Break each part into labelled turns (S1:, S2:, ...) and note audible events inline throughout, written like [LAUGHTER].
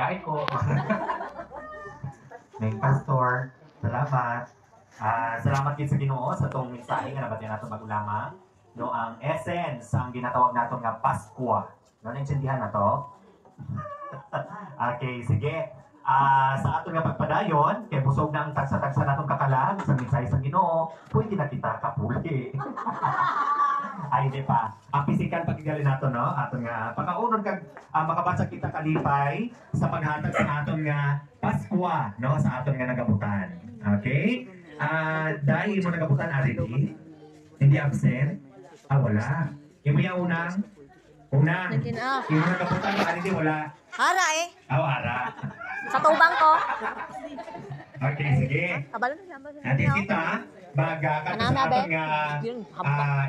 S1: Kahit ko. [LAUGHS] May pastor. Salamat. Ah, salamat din sa Ginoo sa tong mensahe nga nabati nato magulamang. No, ang essence ang ginatawag nato nga Pasko. No, naintindihan na to? [LAUGHS] okay, sige. Ah, sa aton nga pagpadayon, kay busog na ang tagsa-tagsa natong kakalag sa mensahe sa Ginoo, pwede na kita kapuli. [LAUGHS] Ay, di pa. Ang physical pagigali nato, no? Aton nga, pagkaunod kag ah, makabasa kita kalipay sa paghatag sa aton nga Paskwa, no? Sa aton nga nagabutan. Okay? Ah, dahil mo nagabutan, Arity? Hindi absent? Ah, wala. Imo yung unang?
S2: Ah.
S1: Imo nagabutan, Arity, wala.
S2: Hara eh.
S1: Ah, ara.
S2: Sa tubang ko.
S1: Okay, sige.
S2: Kabalo na sa
S1: Natin kita, magkakato
S2: Ano
S1: sa
S2: na,
S1: aton
S2: be?
S1: nga ah.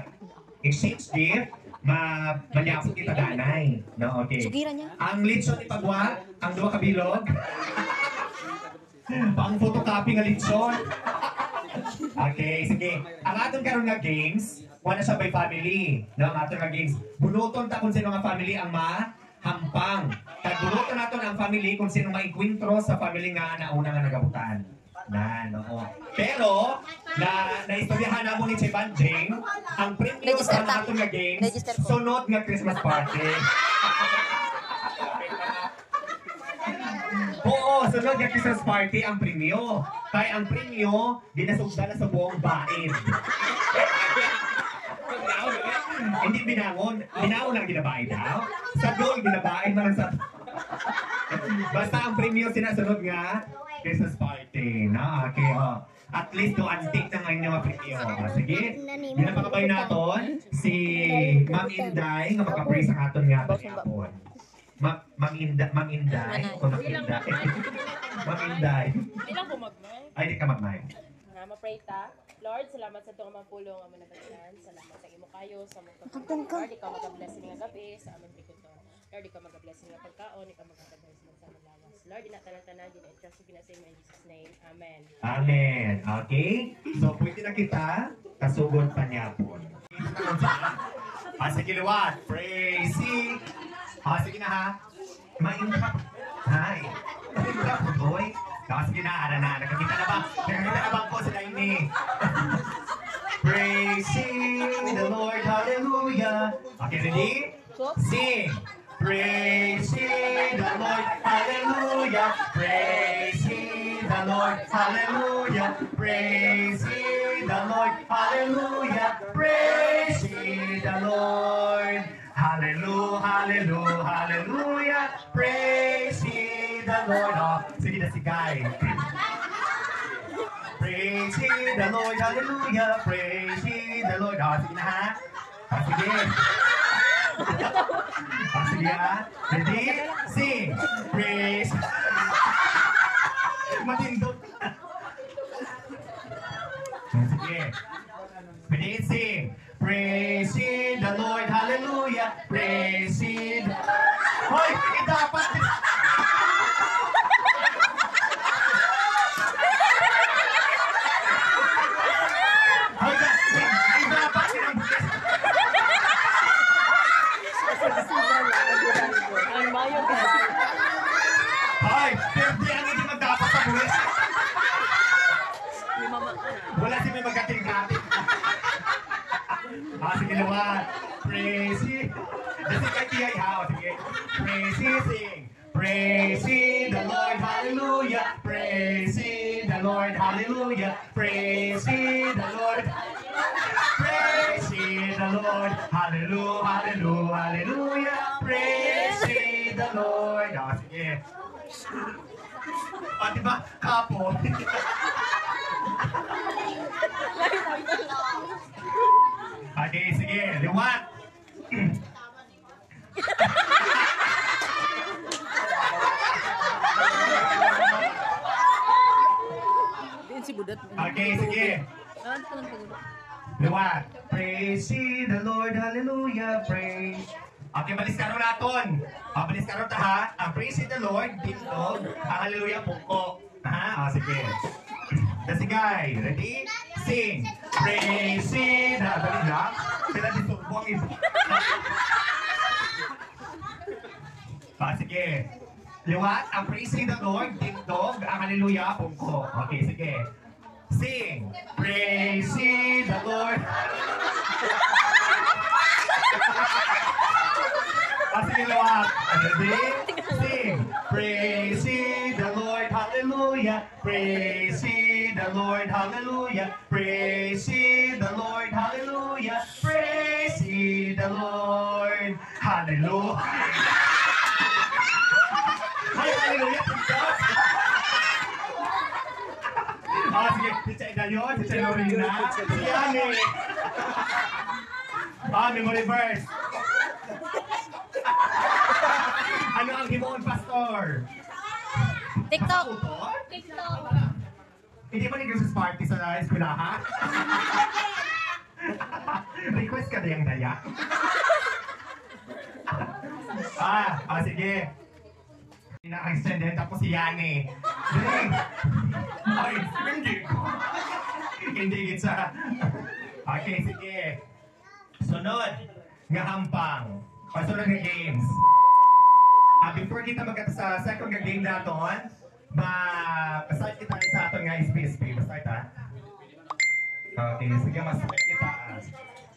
S1: Exchange gift, ma manyapot kita ganay. No, okay.
S2: Sugiran niya.
S1: Ang litson ni Pagwa, ang duwa ka bilog. [LAUGHS] Pang photocopy nga litson. Okay, sige. Ang atong karon nga games, wala siya by family. No, ang atong nga games. Bunuton ta kung sino nga family ang ma hampang. Kag bunuton naton ang family kung sino maikwentro sa family nga nauna nga nagabutan. Na, oo. Pero, na naistoryahan na mo ni Cheban Jing, ang premyo
S2: Register
S1: sa
S2: ta.
S1: atong nga games,
S2: Register ko.
S1: sunod nga Christmas party. [LAUGHS] Oo, sunod nga Christmas party ang premyo. Kaya ang premyo, ginasugda na sa buong baid. [LAUGHS] Hindi binangon. Binangon lang ginabaid daw. Sa goal, ginabaid man lang sa... [LAUGHS] Basta ang premyo sinasunod nga, Christmas party. Na, okay, oh. At least to antique na ngayon yung mga. Oh, sige, ginapakabay naton si Ma'am Inday nga magka-pray sa aton nga paghapon. Ma Ma'am Inday, Ma'am Inday, o Ma'am Inday. Ma'am Inday.
S3: Bilang po magmay.
S1: Ay, di ka mag-mic.
S3: Nga ma-pray ta. Lord, salamat sa itong mga pulong nga manabagyan. Salamat sa imo kayo sa mga
S2: Kaptan ka.
S3: Lord, ikaw mag-blessing nga gabi sa aming. Lord, ikaw mag-blessing nga pagkaon, ikaw mag-blessing sa aming lawas. Lord, inatanan-tanan din ang trust in in Jesus name. Amen.
S1: Amen. Okay? So, pwede na kita kasugod pa niya po. Ah, sige, liwat. Praise Ah, sige na ha. Maintrap. Hi. Maintrap, boy. Ah, sige na, ara na. Nakakita na ba? Nakakita na ba po sila ini? Praising the Lord, hallelujah. Okay, ready? Sing. Praising the Lord, hallelujah. Praising the Lord, hallelujah. Praising the Lord, hallelujah. Praising the Lord. Hallelujah, hallelujah, hallelujah. Praising the Lord. Oh, sige na si Guy. Praise ye the Lord, hallelujah. Praise ye the Lord. Ah, sige na ha. Ah, sige. Ah, ha. Ready? Sing. Praise. [LAUGHS] Matindot. Praise ye, sing. Praise ye the Lord, hallelujah. Praise ye the Lord, hallelujah. Praise ye the Lord. Praise ye the Lord, hallelujah, hallelujah, hallelujah. Praise ye the Lord. Ah, sige. Ah, di ba? Kapo. [LAUGHS] Okay, sige. Liwat.
S2: Din si Budat.
S1: Okay, sige.
S2: Ah, dito.
S1: Liwat. Praise the Lord, hallelujah, praise. Okay, balis ka ron naton. Ah, balis ka ron ta ha. Ah, praise the Lord, dito. Ah, hallelujah, puko. Ha? Ah, sige. That's guy. Ready? Sing. Praise the... Dali na. Sila dito. Buwang iba. Ah, sige. Liwat, ang praising the Lord, tindog, ang hallelujah, pungko. Okay, sige. Sing. Praising the Lord. [LAUGHS] Ah, sige, liwat. Ready? Sing. Praising the Lord, hallelujah. Praising the Lord, hallelujah. Praising the Lord, hallelujah. Si China yun, si China Rina, si Yani. Ah, memory verse. ano ang himuon, Pastor?
S2: TikTok.
S1: Pastor?
S2: TikTok.
S1: Hindi ba nag-Christmas party sa eskwelahan? [LAUGHS] Request ka na yung daya. [LAUGHS] ah, ah, sige. Ina-extend din tapos si Yani. Ding! [LAUGHS] Ay, hindi ko. hindi kita. Okay, sige. Sunod. Nga hampang. Pasunod nga games. Ah, before kita magkata sa second nga game naton, ma-start kita sa aton nga SPSP. Basta ita. Okay, sige, mas-start kita.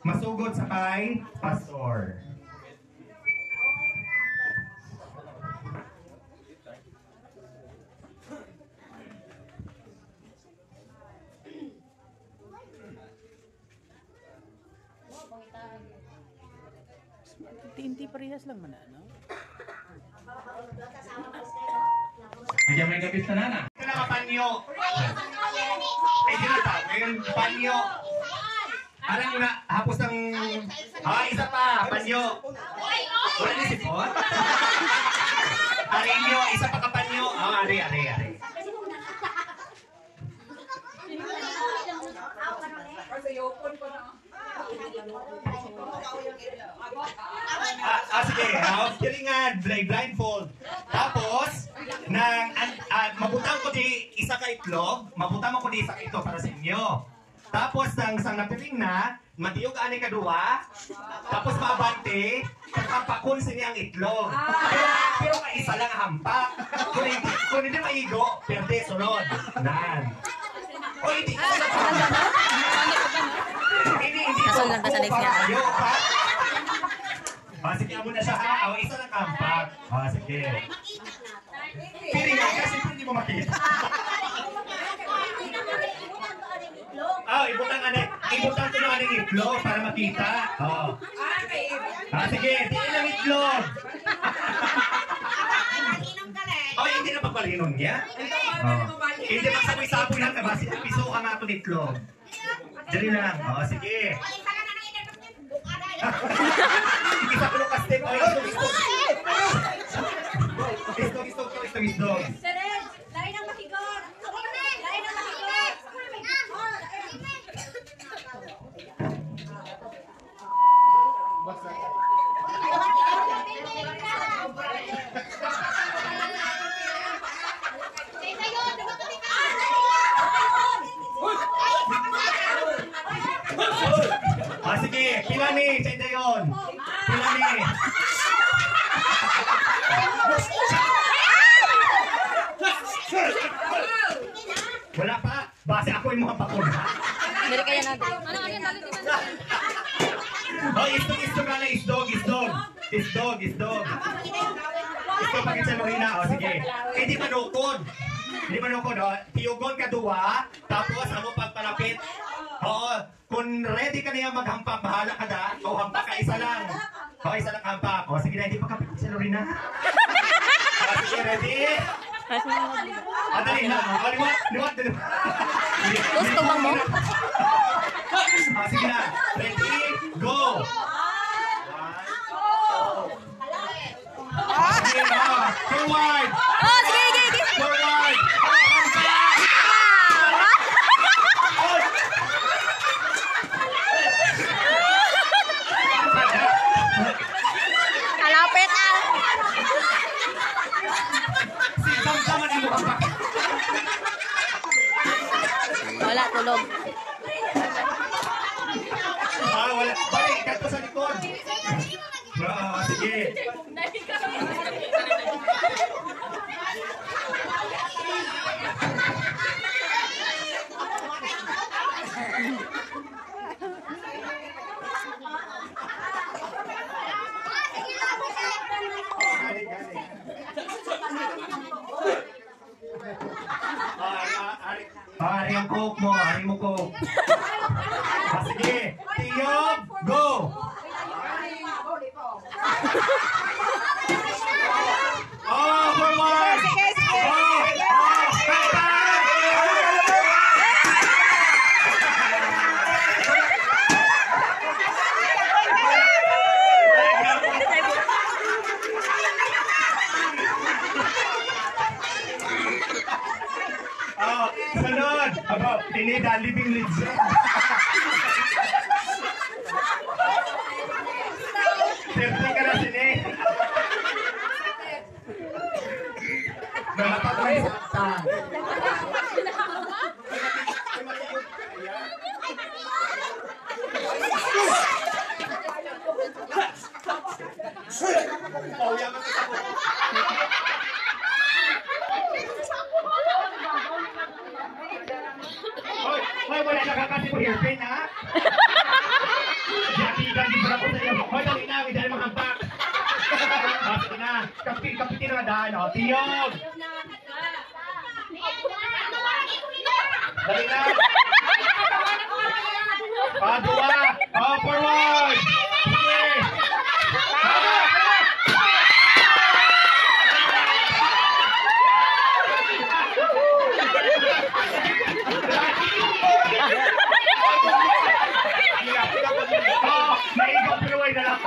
S1: Masugod sa kay Pastor.
S4: Tinti parehas lang man ano?
S1: Mo yung gabis na nana. Ito na panyo. Eh, di na ta. Ngayon, panyo. Alam na, hapos ng... Ah, isa pa, panyo. Wala ni sipon? Arinyo, [LAUGHS] isa pa ka panyo. Ah, ari, ari, ari. Ah, ah, sige. Ah, kilingan, blind, blindfold. Tapos, nang an, mabutang ko di isa ka itlog, mabutang ko di isa ka ito para sa inyo. Tapos, nang sang napiling na, matiyog ani kadua, tapos mabante, kapakon sa niyang itlog. Pero, pero ka isa lang ang hampak. Kung hindi, kung hindi maigo, perde, sunod. Nan. O. Hindi, hindi.
S2: Nasunod ba sa next niya?
S1: Ah, sige, amo na siya ha. O, isa lang kampak. Ah, sige. Pili nga, kasi hindi mo makita. Ah, ibutang ano, ibutang ko ng aning itlog para makita. Oh. Ah, sige, di ilang itlog. Oh, hindi na pagpalinon niya. Oh. Hindi magsaboy-saboy lang ka ba? Piso ka nga ito itlog. Dali lang. Oh, sige. Isa ko ka step. Oh, istog, istog. Istog, istog, istog, istog.
S2: Ano, ano. [LAUGHS]
S1: Oh, isdog, isdog na isdog, isdog. Isdog, isdog. Isdog pagkat sa Marina. Oh, sige. Eh, di manukod. Di manukod, oh. Tiyugon ka duwa, tapos ako pagpalapit. Oo, kung ready ka niya maghampak, bahala ka da. O, hampak ka isa lang. O, isa lang hampak. O, sige na, hindi pa kapit si Lorena. [LAUGHS] O, sige, ready? O, dali na. O, liwat, liwat, liwat.
S2: Gusto ba mo?
S1: O, sige na. Ready? Go! Okay, oh. Forward!
S2: Oh, sige, sige, sige.
S1: Forward!
S2: Kalapit ah.
S1: Si Damdaman ang mukhang bakit.
S2: Wala, tulog.
S1: Ah, wala. Balik. coke mo, Safety ka sini. Dapat may sakta. Oh, Hoy, hoy? Na daan, oh. Tiyog! Dali na! Ah, dua! Oh, forward! Sige! Ah! Oh, naigaw pinuway na lang.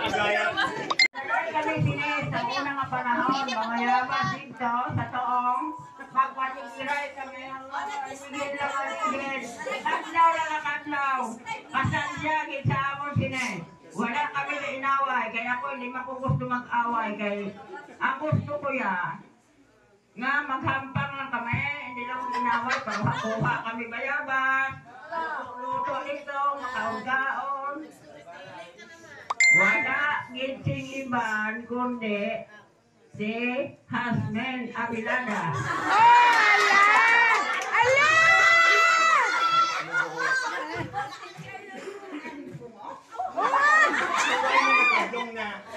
S1: Agaya.
S5: kami sinis sa unang nga panahon, mga yamas dito sa toong magpatigiray kami ang higit lang ang higit. Katlaw lang ang katlaw. Pasensya gid sa amon sinis. Wala kami na inaway, kaya ako hindi ko gusto mag-away. Kay ang gusto ko ya, nga maghampang lang kami, hindi lang inaway, pagkakuha kami bayabas, luto nito, makaunggaon. Wala ginsing iban kundi si Hasmen Abilada.
S2: Oh, ala! na